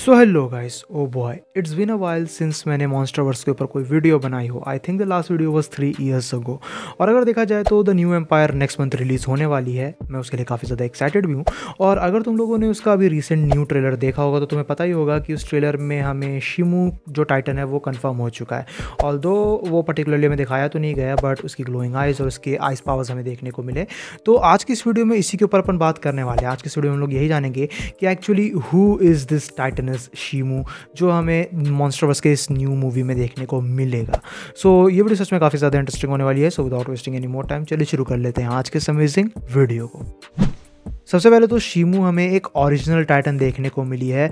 So hello guys oh boy it's been a while since मैंने MonsterVerse के ऊपर कोई वीडियो बनाई हो. I think the last video was three years ago और अगर देखा जाए तो the new empire next month release होने वाली है. मैं उसके लिए काफ़ी ज़्यादा एक्साइटेड भी हूँ. और अगर तुम लोगों ने उसका अभी रिसेंट न्यू ट्रेलर देखा होगा तो तुम्हें पता ही होगा कि उस ट्रेलर में हमें शिमू जो टाइटन है, वो कन्फर्म हो चुका है. ऑल वो पर्टिकुलरली हमें दिखाया तो नहीं गया बट उसकी ग्लोइंग आइज़ और उसके आइस पावर्स हमें देखने को मिले. तो आज की इस वीडियो में इसी के ऊपर अपन बात करने वाले हैं. आज की इस वीडियो में हम लोग यही जानेंगे कि actually who is this Titanus Shimo जो हमें मॉन्स्टर बस के इस न्यू मूवी में देखने को मिलेगा। सो so, ये वीडियो सच में काफ़ी ज़्यादा इंटरेस्टिंग होने वाली है so without wasting any more time चलिए शुरू कर लेते हैं आज के अमेजिंग वीडियो को। सबसे पहले तो शीमू हमें एक ओरिजिनल टाइटन देखने को मिली है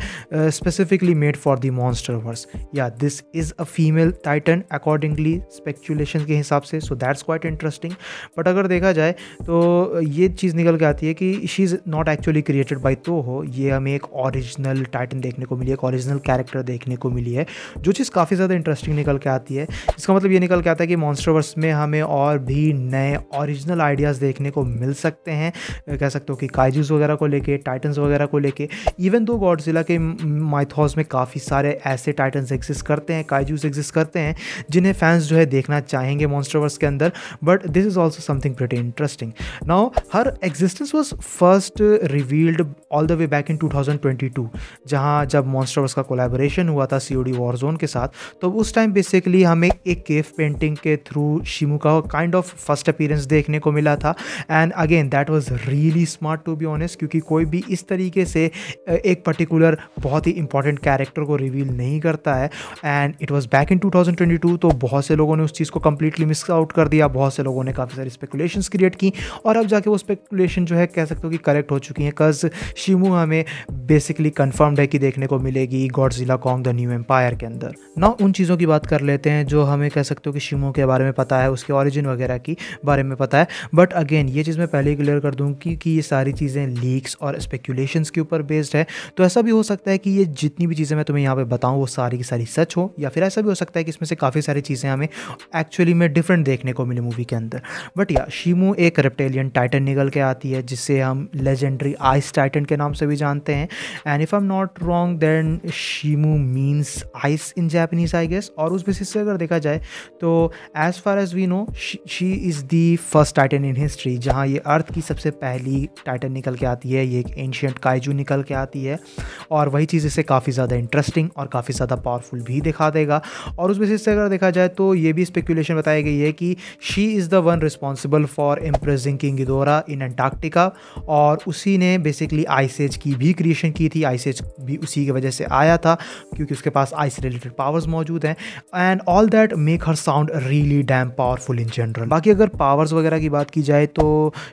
specifically made for the MonsterVerse या this is a female titan accordingly speculation के हिसाब से so that's quite interesting but अगर देखा जाए तो ये चीज़ निकल के आती है कि she is not actually created by तो हो ये हमें एक ओरिजिनल टाइटन देखने को मिली है, एक ओरिजिनल कैरेक्टर देखने को मिली है, जो चीज़ काफ़ी ज़्यादा इंटरेस्टिंग निकल के आती है। इसका मतलब ये निकल के आता है कि मॉन्स्टर वर्स में हमें और भी नए ओरिजिनल आइडियाज़ देखने को मिल सकते हैं। कह सकते हो कि काइजूस वगैरह को लेके टाइटन्स वगैरह को लेके इवन दो गॉडजिला के माइथॉस में काफ़ी सारे ऐसे टाइटन्स एग्जिस्ट करते हैं काइजूस एग्जिस्ट करते हैं, जिन्हें फैंस जो है देखना चाहेंगे मॉन्स्टरवर्स के अंदर but this is also something pretty interesting now her existence was first revealed all the way back in 2022 जहाँ जब मॉन्स्टरवर्स का कोलेबोरेशन हुआ था सी ओ डी वॉरजोन के साथ तो उस टाइम बेसिकली हमें एक केव पेंटिंग के थ्रू शिमू का काइंड ऑफ़ फ़र्स्ट अपीयरेंस देखने को मिला था and again that was really smart to be honest क्योंकि कोई भी इस तरीके से एक पर्टिकुलर बहुत ही इंपॉर्टेंट कैरेक्टर को रिवील नहीं करता है। And it was back in 2022 तो बहुत से लोगों ने उस चीज़ को कम्प्लीटली मिस आउट कर दिया। बहुत से लोगों ने काफ़ी सारी स्पेकुलेशन क्रिएट की और अब जाके वो स्पेकुलेशन जो है कह सकते हो कि करेक्ट हो चुकी हैं। कज शिमू हमें बेसिकली कन्फर्म्ड है कि देखने को मिलेगी Godzilla Kong the new empire के अंदर। ना उन चीज़ों की बात कर लेते हैं जो हमें कह सकते हो कि शिमू के बारे में पता है उसके ऑरिजिन वगैरह की बारे में पता है। बट अगेन ये चीज़ मैं पहले ही क्लियर कर दूँ कि, कि ये सारी चीज़ें लीक्स और स्पेकुलेशंस के ऊपर बेस्ड है। तो ऐसा भी हो सकता है कि ये जितनी भी चीज़ें मैं तुम्हें यहाँ पे बताऊँ, वो सारी की सारी सच हो, या फिर ऐसा भी हो सकता है कि इसमें से काफ़ी सारी चीज़ें हमें एक्चुअली में डिफरेंट देखने को मिली मूवी के अंदर। बट या शीमू एक रेप्टेलियन टाइटन निकल के आती है जिससे हम लेजेंडरी आइस टाइटन के नाम से भी जानते हैं। And if I am not wrong then Shimo means ice in Japanese I guess और उस बेसिस से अगर देखा जाए तो as far as we know she is the first titan in history जहाँ ये अर्थ की सबसे पहली टाइटन निकल के आती है, ये एक एंशियंट काइजू निकल के आती है और वही चीज़ इसे काफ़ी ज़्यादा इंटरेस्टिंग और काफ़ी ज़्यादा पावरफुल भी दिखा देगा। और उस बेसिस से अगर देखा जाए तो ये भी स्पेकुलेशन बताई गई है कि she is the one responsible for imprisoning King Ghidorah in Antarctica और उसी ने बेसिकली आइसेज की भी क्रिएशन की थी। आइसेज भी उसी की वजह से आया था क्योंकि उसके पास आइस रिलेटेड पावर्स मौजूद हैं and all that make her sound really damn powerful in general बाकी अगर पावर्स वगैरह की बात की जाए तो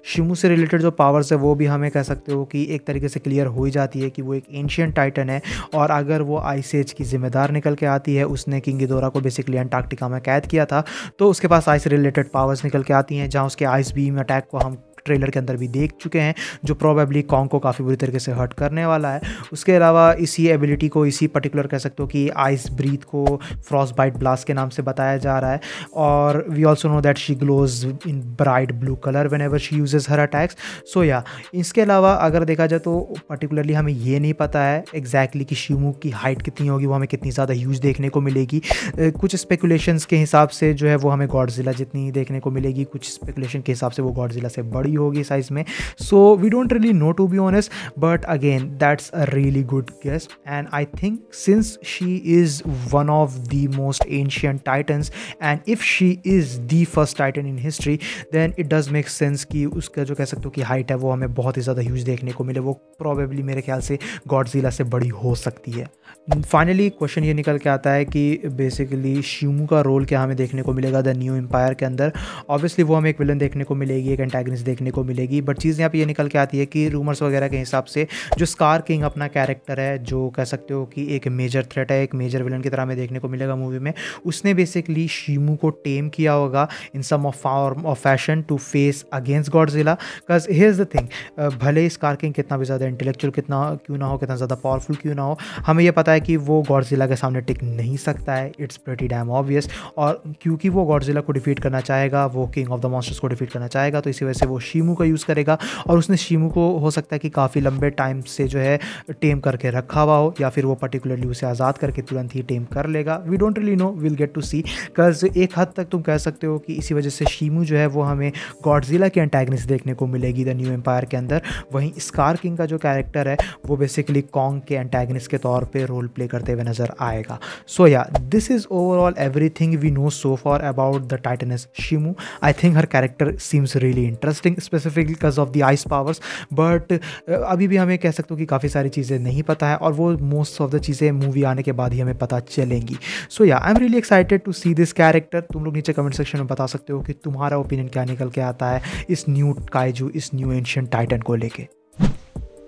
शिमू से रिलेटेड जो पावर्स है वो भी हमें कह सकते हो कि एक तरीके से क्लियर हो ही जाती है कि वो एक एंशियन टाइटन है और अगर वो आइस एज की जिम्मेदार निकल के आती है, उसने किंग गिदोरा को बेसिकली अंटार्कटिका में कैद किया था तो उसके पास आइस रिलेटेड पावर्स निकल के आती हैं, जहाँ उसके आइस बीम अटैक को हम ट्रेलर के अंदर भी देख चुके हैं, जो प्रॉबेबली कॉन्ग को काफ़ी बुरी तरीके से हर्ट करने वाला है। उसके अलावा इसी एबिलिटी को, इसी पर्टिकुलर कह सकते हो कि आइस ब्रीथ को फ्रॉस बाइट ब्लास्ट के नाम से बताया जा रहा है। और we also know that she glows in bright blue colour whenever she uses her attacks so yeah इसके अलावा अगर देखा जाए तो पर्टिकुलरली हमें ये नहीं पता है एग्जैक्टली exactly कि शिवमू की हाइट कितनी होगी, वो हमें कितनी ज़्यादा यूज़ देखने को मिलेगी। कुछ स्पेकुलेशंस के हिसाब से जो है वो हमें गॉडजिला जितनी देखने को मिलेगी, कुछ स्पेकुलेशन के हिसाब से वो गॉडजिला से बड़ी बड़ी होगी साइज़ में। So we don't really know to be honest but again that's a really good guess and I think since she is one of the most ancient titans and if she is the first titan in history then it does make sense कि उसका जो कह सकते हो कि height है, वो हमें बहुत ही ज़्यादा ह्यूज देखने को मिले। वो प्रॉबेबली मेरे ख्याल से गॉडजिला से बड़ी हो सकती है। फाइनली क्वेश्चन ये निकल के आता है कि बेसिकली शिमू का रोल क्या हमें देखने को मिलेगा द न्यू एम्पायर के अंदर? ऑब्वियसली वो हमें एक विलन देखने को मिलेगी, एक एंटेगनिस्ट देखने को मिलेगी। बट चीज़ यहाँ पे ये निकल के आती है कि रूमर्स वगैरह के हिसाब से जो स्कार किंग अपना कैरेक्टर है, जो कह सकते हो कि एक मेजर थ्रेट है, एक मेजर विलन की तरह हमें देखने को मिलेगा मूवी में, उसने बेसिकली शीमू को टेम किया होगा in some of form of fashion to face against Godzilla because is the thing भले स्कार किंग कितना भी ज़्यादा इंटेलेक्चुअल कितना क्यों ना हो, कितना ज़्यादा पावरफुल क्यों ना हो, हमें यह पता है कि वो गॉडजिला के सामने टिक नहीं सकता है। इट्स प्रेटी डैम ऑब्वियस और क्योंकि वो गॉडजिला को डिफीट करना चाहेगा, वो किंग ऑफ़ द मॉन्स्टर्स को डिफीट करना चाहेगा तो इसी वजह से वो शीमू का यूज़ करेगा और उसने शीमू को हो सकता है कि काफ़ी लंबे टाइम से जो है टेम करके रखा हुआ हो या फिर वो पर्टिकुलरली उसे आज़ाद करके तुरंत ही टेम कर लेगा। We don't really know will get to see cause एक हद तक तुम कह सकते हो कि इसी वजह से शीमू जो है वो हमें गॉडजिला की एंटैगनिस्ट देखने को मिलेगी द न्यू एम्पायर के अंदर। वहीं स्कार किंग का जो कैरेक्टर है, वो बेसिकली कॉन्ग के एंटैगनिस्ट के तौर पर रोल प्ले करते हुए नज़र आएगा। So yeah this is overall everything we know so far about the Titanus Shimo I think her character seems really interesting specifically because of the ice powers but अभी भी हमें कह सकते हो कि काफ़ी सारी चीज़ें नहीं पता है और वो मोस्ट ऑफ़ द चीज़ें मूवी आने के बाद ही हमें पता चलेंगी। So yeah I am really excited to see this character तुम लोग नीचे कमेंट सेक्शन में बता सकते हो कि तुम्हारा ओपिनियन क्या निकल के आता है इस न्यू काइजू इस न्यू एंशियन टाइटन को लेके।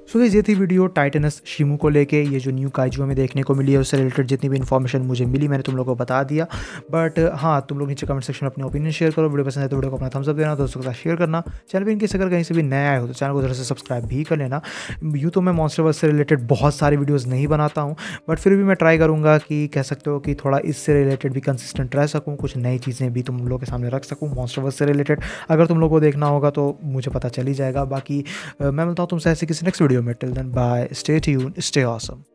सो ये थी वीडियो टाइटनस शिमू को लेके। ये जो न्यू काइजू हमें देखने को मिली है, उससे रिलेटेड जितनी भी इन्फॉर्मेशन मुझे मिली, मैंने तुम लोगों को बता दिया। बट हाँ तुम लोग नीचे कमेंट सेक्शन में अपने ओपिनियन शेयर करो। वीडियो पसंद है तो वीडियो को अपना थम्स अप देना, दोस्तों के साथ शेयर करना। चैनल पर इनकेस अगर कहीं से भी नया आए हो तो चैनल को जरा से सब्सक्राइब भी कर लेना। यूँ तो मैं मॉन्स्टर वर्स से रिलेटेड बहुत सारी वीडियोज़ नहीं बनाता हूँ बट फिर भी मैं ट्राई करूँगा कि कह सकते हो कि थोड़ा इससे रिलेटेड भी कंसिस्टेंट रह सकूँ, कुछ नई चीज़ें भी तुम लोगों के सामने रख सकूँ मॉन्स्टर वर्स से रिलेटेड अगर तुम लोग को देखना होगा तो मुझे पता चल ही जाएगा। बाकी मैं मिलता हूँ तुमसे ऐसे किसी next video metal Then bye, stay tuned, stay awesome.